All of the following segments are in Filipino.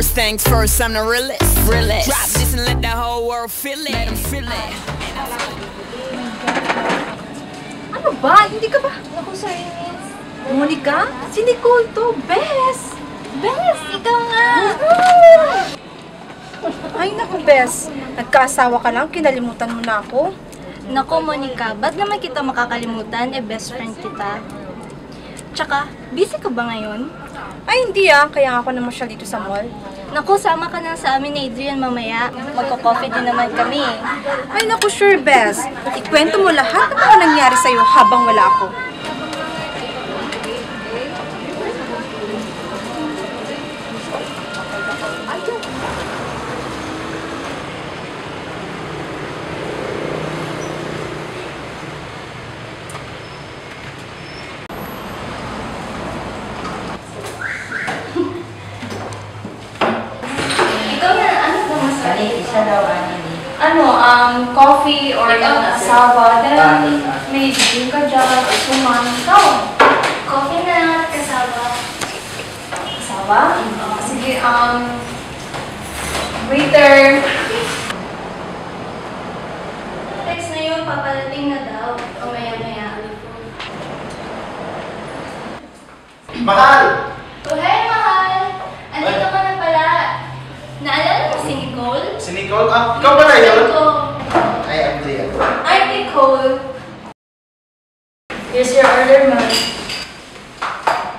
First things first, I'm the realest. realest. Drop this and let the whole world feel it. Let them feel it. Ano ba? Hindi ka ba? Naku, sorry, miss. Monica? Si Nicole to. Bes! Bes, ikaw nga! Ay, naku, Bes. Nagkaasawa ka lang, kinalimutan mo na ako. Naku, Monica, ba't naman kita makakalimutan? Eh, best friend kita. Tsaka, busy ka ba ngayon? Ay, hindi ah. Kaya ako naman siya dito sa mall. Naku, sama ka na sa amin ni Adrian mamaya. Magko-coffee din naman kami. Ay, naku, sure, Bes. Ikwento mo lahat ng mga nangyari sa'yo habang wala ako. Ikaw na, ano ba mas mali? Siya daw, ano Ano, um, coffee or yung asawa. Dahil may drink ka dyan, suman. Ikaw, coffee na kasama. Asawa? Sige, um, waiter. Text na yun, papalating na daw. O maya-maya. Mahal! Oh, hey, mahal! Andito ka na pala. Naalala mo si Nicole? Si Nicole? Ah, ikaw ba na yun? I'm Liam. Nicole. Here's your order, ma'am.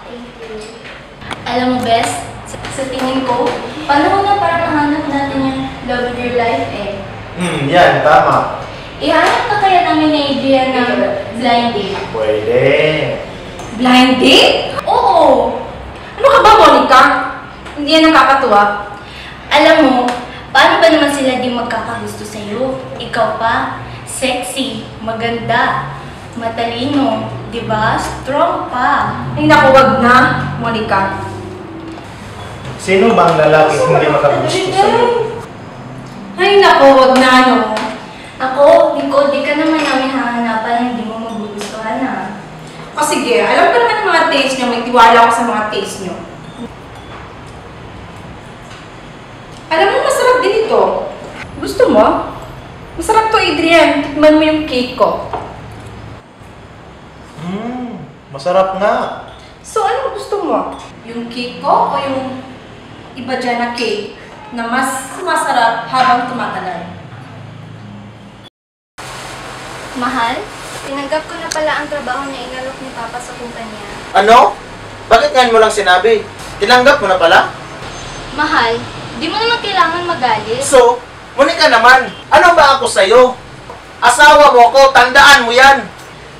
Thank you. Alam mo, Bes, sa, sa tingin ko, paano na para mahanap natin yung love of your life eh? Hmm, yan, tama. Ihanap ka kaya namin ni Adrian ng blind date? Pwede. Blind date? Oo! Ano ka ba, Monica? Hindi yan nakakatuwa. Alam mo, paano ba naman sila di magkakagusto sa'yo? Ikaw pa, sexy, maganda, matalino, di ba? Strong pa. Ay, naku, wag na, Monica. Sino bang lalaki hindi makagusto sa'yo? Ay, naku, wag na, no. Ako, Nicole, di ka naman namin hahanapan na hindi mo magugustuhan ah. O sige, alam ko naman ang mga taste nyo. May tiwala ako sa mga taste nyo. Alam mo, masarap din ito. Gusto mo? Masarap to, Adrian. Tikman mo yung cake ko. Hmm, masarap nga. So, ano gusto mo? Yung cake ko o yung iba dyan na cake na mas masarap habang tumatagal? Mahal, tinanggap ko na pala ang trabaho na inalok ni Papa sa kumpanya. Ano? Bakit ngayon mo lang sinabi? Tinanggap mo na pala? Mahal, di mo naman kailangan magalit. So, Monica naman, ano ba ako sa'yo? Asawa mo ko, tandaan mo yan.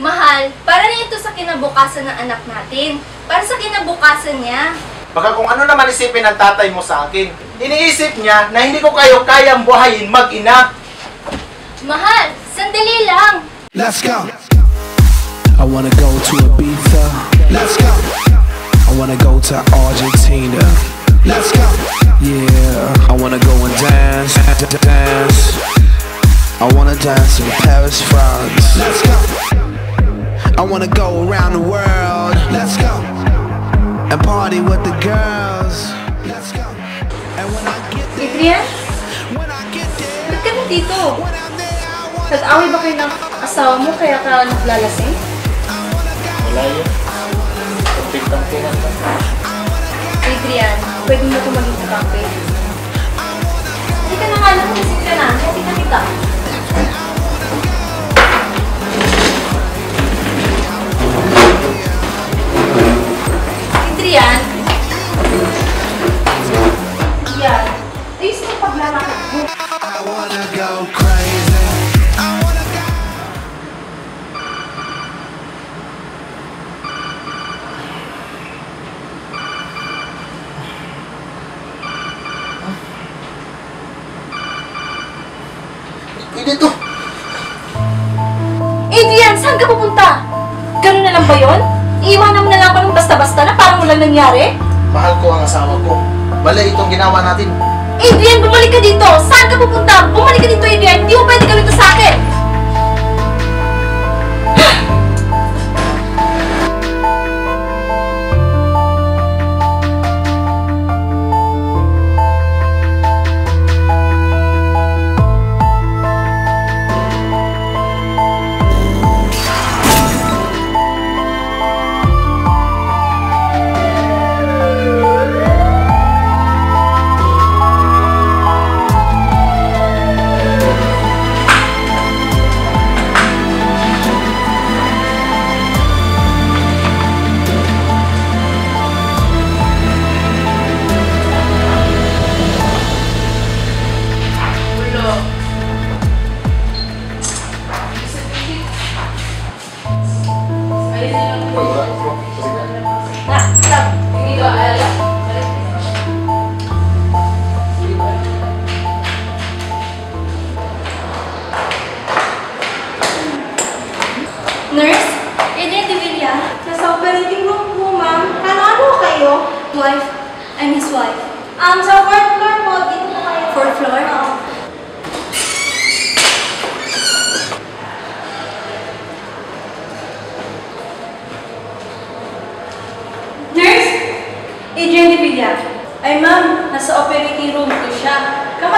Mahal, para na ito sa kinabukasan ng anak natin. Para sa kinabukasan niya. Baka kung ano naman isipin ng tatay mo sa akin. Iniisip niya na hindi ko kayo kayang buhayin mag-ina. Mahal, sandali lang. Let's go. I wanna go to Ibiza. Let's go. I wanna go to Argentina. Let's go. Yeah, I wanna go and dance, d- d- dance. I wanna dance in Paris, France. Let's go. I wanna go around the world. Let's go. And party with the girls. Let's go. And when I get there, Adrian, when I get there, ba't ka na dito? when I'm there, I wanna Nag-away ba kayo ng asawa mo kaya ka naglalasing? Wala yun. Pagpintang pumunta. Adrian, pwede mo ito maging kakampi. Hindi na nga magising ka na. Hindi ka kita. Adrian! Yan. Ayos na paglalakad mo. I wanna go crazy. Pwede to. Adrian, saan ka pupunta? Ganun na lang ba yun? Iiwanan mo na lang ako ng basta-basta na parang walang nangyari? Mahal ko ang asawa ko. Mali itong ginawa natin. Adrian, bumalik ka dito!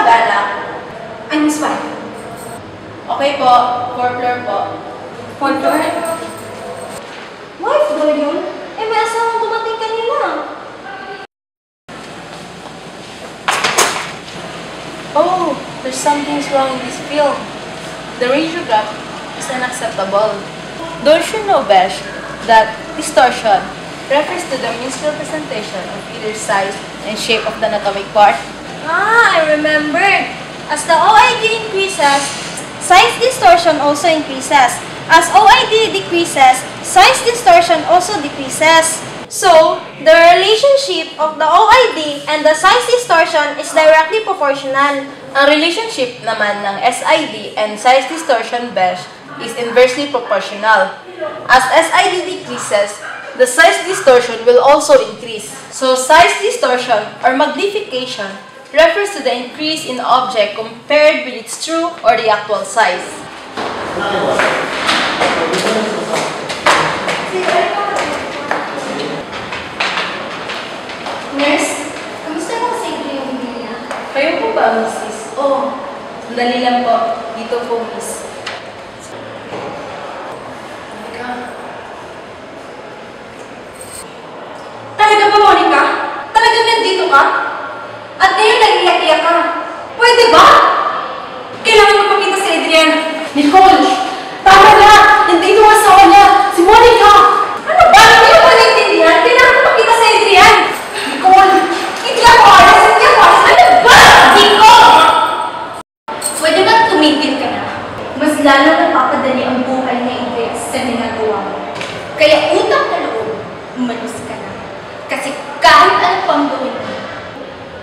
Siya. Kamag-anak. I'm his wife. Okay po. Fourth floor po. Fourth floor? Wife daw yun? Eh, may asawang dumating kanina. Oh, there's something's wrong in this film. The ratio gap is unacceptable. Don't you know, Besh, that distortion refers to the misrepresentation of either size and shape of the anatomic part? Ah, I remembered. As the OID increases, size distortion also increases. As OID decreases, size distortion also decreases. So, the relationship of the OID and the size distortion is directly proportional. Ang relationship naman ng SID and size distortion Besh is inversely proportional. As SID decreases, the size distortion will also increase. So size distortion or magnification refers to the increase in object compared with its true or the actual size. Nurse, kamusta mo sa yung niya? Kayo po ba, Mrs.? Oh, Sandali lang po. Dito po, Miss. talaga ba, Monica?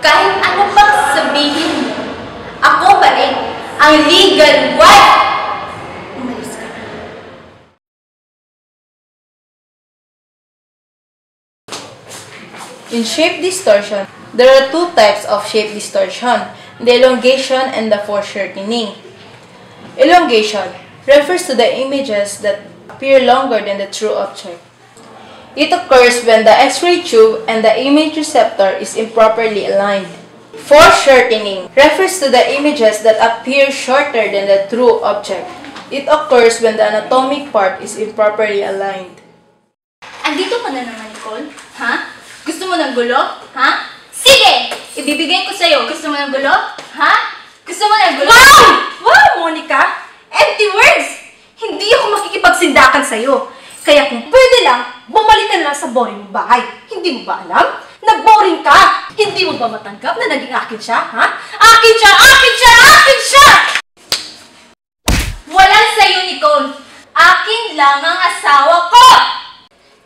Kahit ano pang sabihin mo, ako pa rin ang legal wife! In shape distortion, there are two types of shape distortion, the elongation and the foreshortening. Elongation refers to the images that appear longer than the true object. It occurs when the X-ray tube and the image receptor is improperly aligned. Foreshortening refers to the images that appear shorter than the true object. It occurs when the anatomic part is improperly aligned. Andito ka na naman, Nicole? Ha? Gusto mo ng gulo? Ha? Sige! Ibibigay ko sa'yo. Gusto mo ng gulo? Ha? Gusto mo ng gulo? Wow! Wow, Monica! Empty words! Hindi ako makikipagsindakan sa'yo. Kaya kung pwede lang, bumalik ka na lang sa boring mong bahay. Hindi mo ba alam? Nag-boring ka! Hindi mo ba matanggap na naging akin siya, ha? Akin siya! Akin siya! Akin siya! Walang sa'yo, Nicole. Akin lang ang asawa ko!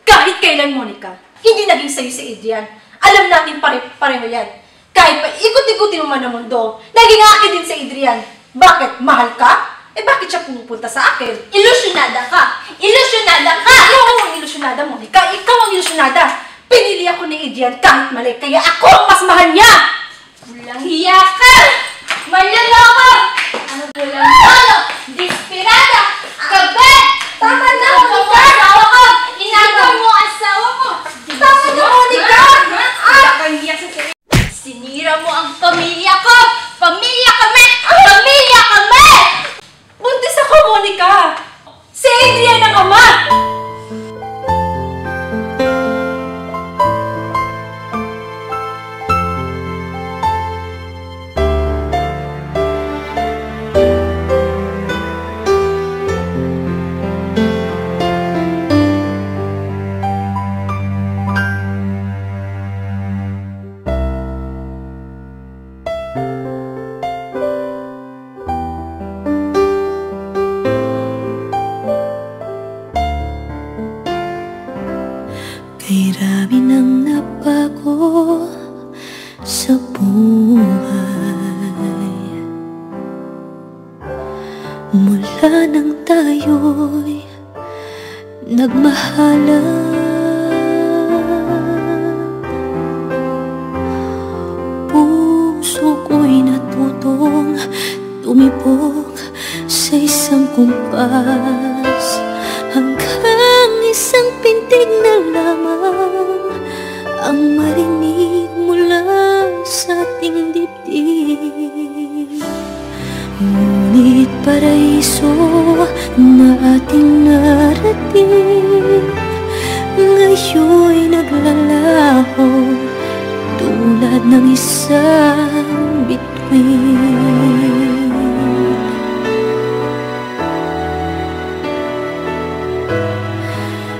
Kahit kailan, Monica, hindi naging sa'yo si Adrian. Alam natin pare pareho yan. Kahit pa ikot-ikutin mo man ang mundo, naging akin din si Adrian. Bakit? Mahal ka? Eh bakit siya pumupunta sa akin? Ilusyonada ka! Ilusyonada ka! Ikaw ang ilusyonada, Monica. Ikaw ang ilusyonada. Pinili ako ni Adrian kahit mali, kaya ako ang mas mahal niya! Walang hiya ka! Manloloko! Ano walang lolo? Kay rami ng nabago sa buhay. Mula nang tayo'y nagmahalan lamang Ang marinig mula sa ating dibdib. Ngunit paraiso na ating narating Ngayon'y naglalaho Tulad ng isang bituin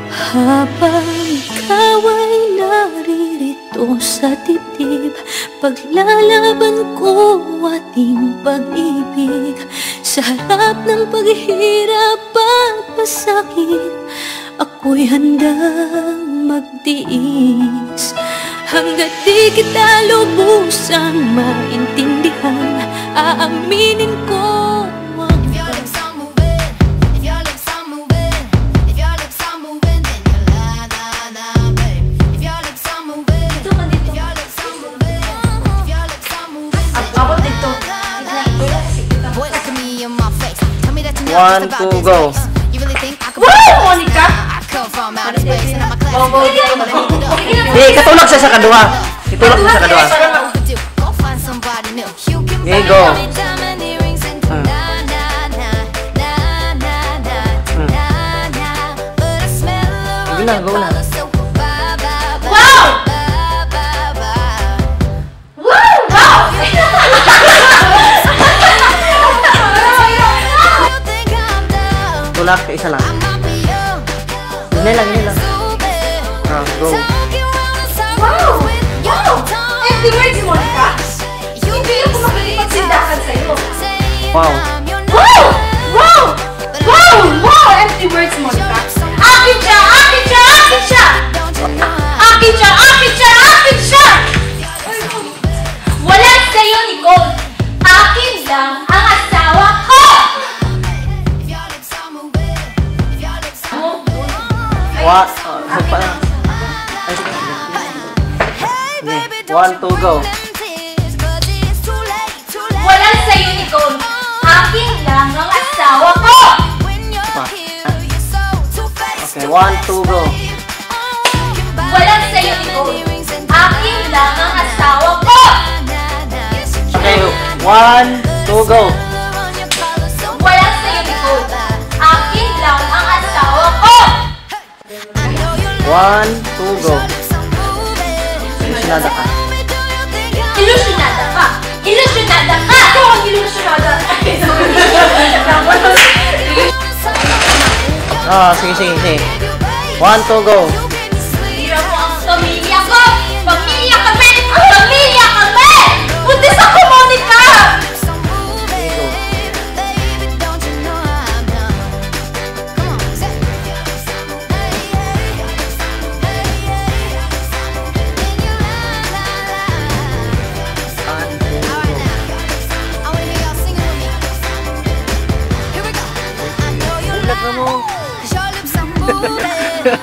Habang ikaw ay naririto sa dibdib Paglalaban ko ating pag-ibig. Sa harap ng paghihirap at pasakit Ako'y handang magtiis. Hanggat di kita lubusang maintindihan Aaminin I'm a class. Bobo, di ako mag- Di, katulog siya sa kadua. Katulog siya sa kadua. Go find somebody new. You can Here you buy go. me diamond earrings and Mm. na na na Tulak, isa lang. Hindi lang, hindi lang. Ah, go. Wow! Wow! Empty words, Monica! Hindi ako makikipagsindahan sa'yo. Wow. Wow! Wow! Wow! Wow! Empty words, Monica! One, two, go. Wala sa'yo, Nicole! Akin lang ang asawa ko! Okay, one, two, go. Wala sa'yo, Nicole! Akin lang ang asawa ko! One, two, go. Sinada ka. Ilusyonada ka! Ilusyonada ka! Ikaw ang ilusyonada! Ah, sige, sige, sige. One, two, go. Hira mo ang pamilya ko! Pamilya kami! Ang pamilya kami! Buntis ako, Monica! Vamos.